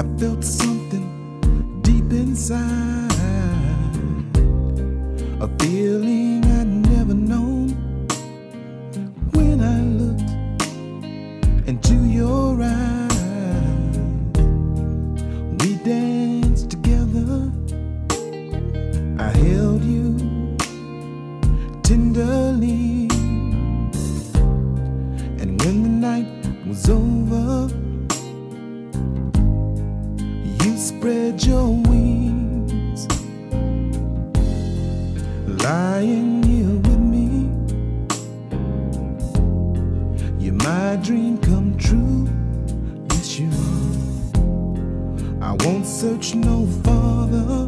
I felt something deep inside, a feeling. Spread your wings, lying here with me. You're my dream come true. Yes, you are. I won't search no farther.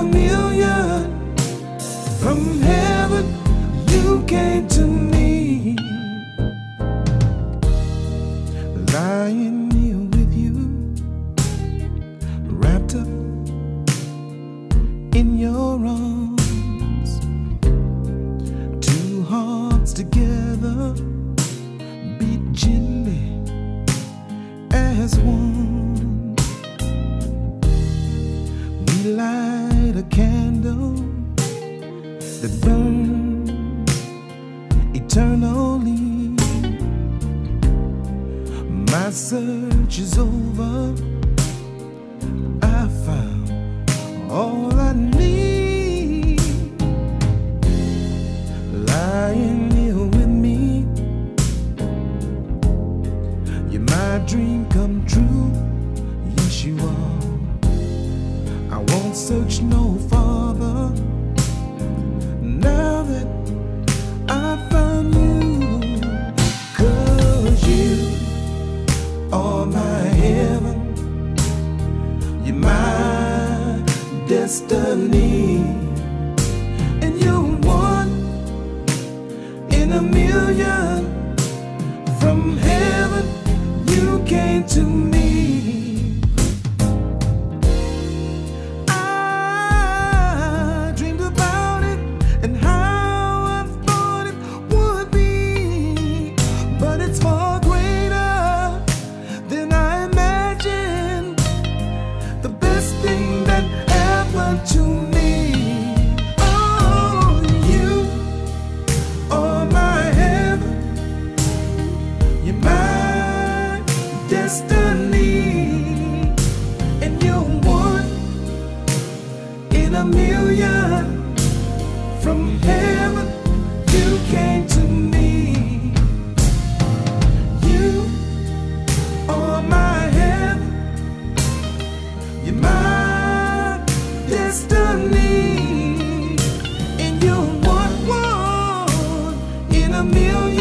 A million. From heaven, you came to me. Lying here with you, wrapped up in your arms. That burn eternally. My search is over. I found all I need. Lying here with me. You're my dream come true. Yes, you are. I won't search no destiny. And you're one in a million. A